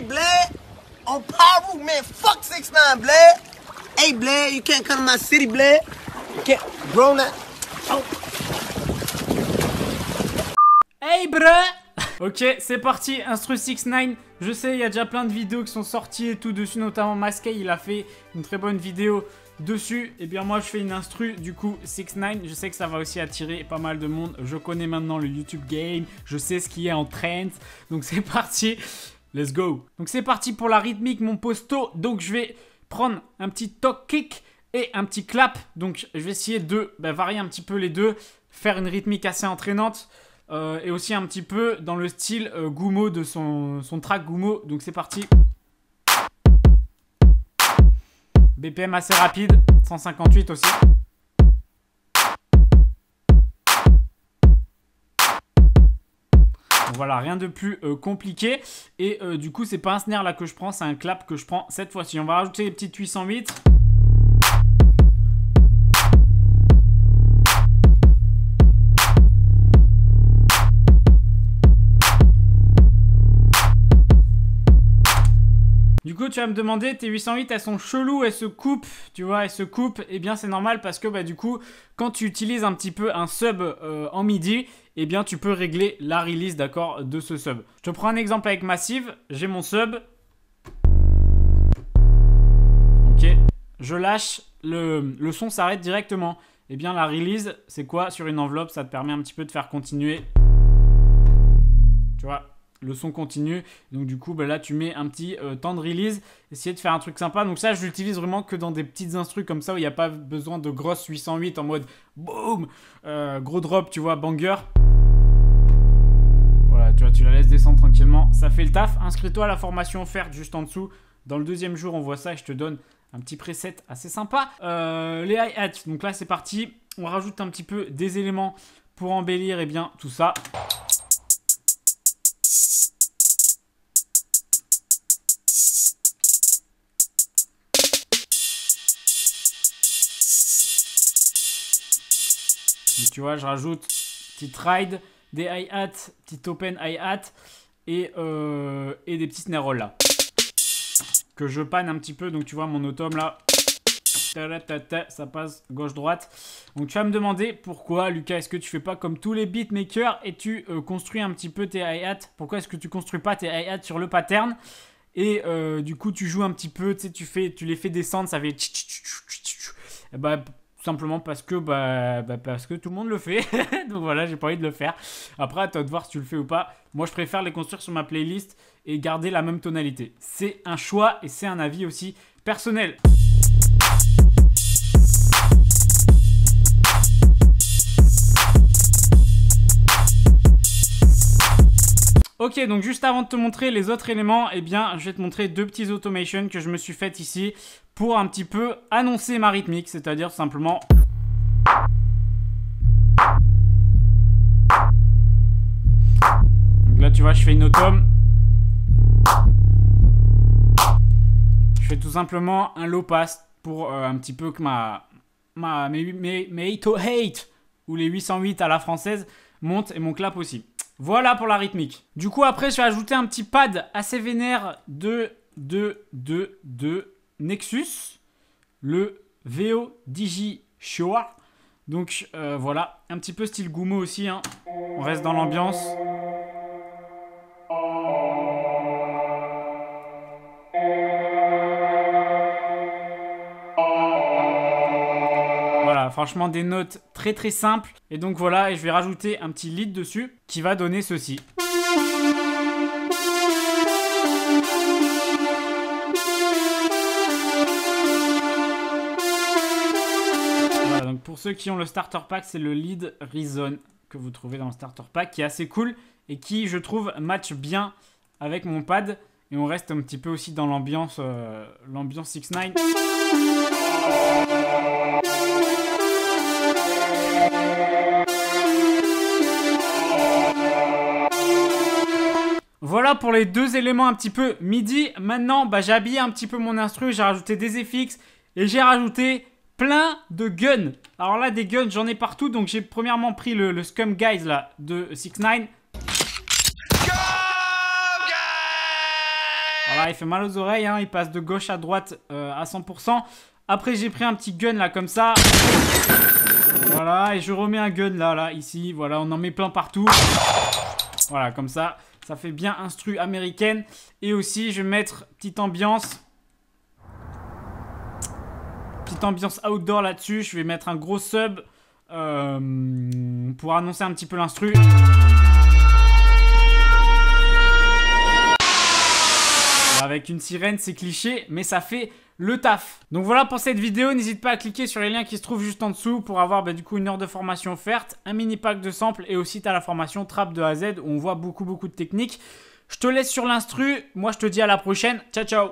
Hey, Blade, on man, fuck 6 9 Blade. Hey, Blade, you can't come to my city, Blade. You can't, bro, now. Oh. Hey, bruh Ok, c'est parti, Instru 6 9 Je sais, il y a déjà plein de vidéos qui sont sorties et tout dessus, notamment Masqué, il a fait une très bonne vidéo dessus. Et eh bien moi, je fais une instru, du coup, 6 9 Je sais que ça va aussi attirer pas mal de monde. Je connais maintenant le YouTube game, je sais ce qui est en trend. Donc c'est parti, let's go. Donc c'est parti pour la rythmique, mon posto. Donc je vais prendre un petit talk kick et un petit clap. Donc je vais essayer de bah, varier un petit peu les deux, faire une rythmique assez entraînante. Euh, et aussi un petit peu dans le style euh, Gumo de son, son track Gumo. Donc c'est parti. BPM assez rapide, 158 aussi. Voilà, rien de plus euh, compliqué. Et du coup, c'est pas un snare là que je prends, c'est un clap que je prends cette fois-ci. On va rajouter les petites 808. Du coup, tu vas me demander, tes 808, elles sont cheloues, elles se coupent, tu vois, elles se coupent. Eh bien, c'est normal parce que, bah, du coup, quand tu utilises un petit peu un sub euh, en MIDI, eh bien, tu peux régler la release, d'accord, de ce sub. Je te prends un exemple avec Massive. J'ai mon sub. Ok. Je lâche, le, le son s'arrête directement. Eh bien, la release, c'est quoi Sur une enveloppe, ça te permet un petit peu de faire continuer. Tu vois le son continue. Donc du coup, bah, là, tu mets un petit euh, temps de release. Essayer de faire un truc sympa. Donc ça, je l'utilise vraiment que dans des petites instrus comme ça où il n'y a pas besoin de grosses 808 en mode boum, euh, gros drop, tu vois, banger. Voilà, tu vois, tu la laisses descendre tranquillement. Ça fait le taf. Inscris-toi à la formation offerte juste en dessous. Dans le deuxième jour, on voit ça et je te donne un petit preset assez sympa. Euh, les hi-hats, donc là c'est parti. On rajoute un petit peu des éléments pour embellir et eh bien tout ça. tu vois, je rajoute petit ride, des hi-hats, petit open hi-hat et, euh, et des petits snare là. Que je panne un petit peu, donc tu vois mon automne là. Ça passe gauche-droite. Donc tu vas me demander pourquoi, Lucas, est-ce que tu fais pas comme tous les beatmakers et tu euh, construis un petit peu tes hi-hats? Pourquoi est-ce que tu construis pas tes hi-hats sur le pattern? Et euh, du coup tu joues un petit peu, tu sais, tu, tu les fais descendre, ça fait... Bah, tout simplement parce que, bah, bah, parce que tout le monde le fait. Donc voilà, j'ai pas envie de le faire. Après, à toi de voir si tu le fais ou pas. Moi, je préfère les construire sur ma playlist et garder la même tonalité. C'est un choix et c'est un avis aussi personnel. Ok, donc juste avant de te montrer les autres éléments, eh bien, je vais te montrer deux petits automations que je me suis fait ici pour un petit peu annoncer ma rythmique, c'est-à-dire simplement... Donc là, tu vois, je fais une automne. Je fais tout simplement un low pass pour euh, un petit peu que ma, ma mes, mes, mes 808 ou les 808 à la française montent et mon clap aussi. Voilà pour la rythmique. Du coup, après, je vais ajouter un petit pad assez vénère de, de, de, de Nexus, le VO Digi Show. Donc euh, voilà, un petit peu style Gumo aussi. Hein. On reste dans l'ambiance. Franchement des notes très très simples. Et donc voilà, et je vais rajouter un petit lead dessus qui va donner ceci. Donc pour ceux qui ont le starter pack, c'est le lead Reason que vous trouvez dans le starter pack qui est assez cool et qui, je trouve, match bien avec mon pad. Et on reste un petit peu aussi dans l'ambiance euh, l'ambiance 6 9 Voilà pour les deux éléments un petit peu midi. Maintenant, bah, j'ai habillé un petit peu mon instru, j'ai rajouté des FX et j'ai rajouté plein de guns. Alors là, des guns, j'en ai partout. Donc j'ai premièrement pris le, Scum Guys là de 6 9 Voilà, il fait mal aux oreilles, hein, il passe de gauche à droite euh, à 100%. Après, j'ai pris un petit gun là, comme ça. Voilà, et je remets un gun là, là, ici. Voilà, on en met plein partout. Voilà, comme ça. Ça fait bien instru américaine. Et aussi, je vais mettre petite ambiance. Petite ambiance outdoor là-dessus. Je vais mettre un gros sub euh, pour annoncer un petit peu l'instru. Avec une sirène, c'est cliché, mais ça fait le taf. Donc voilà pour cette vidéo, n'hésite pas à cliquer sur les liens qui se trouvent juste en dessous pour avoir bah, du coup une heure de formation offerte, un mini pack de samples et aussi tu as la formation Trap de A où on voit beaucoup beaucoup de techniques. Je te laisse sur l'instru, moi je te dis à la prochaine, ciao ciao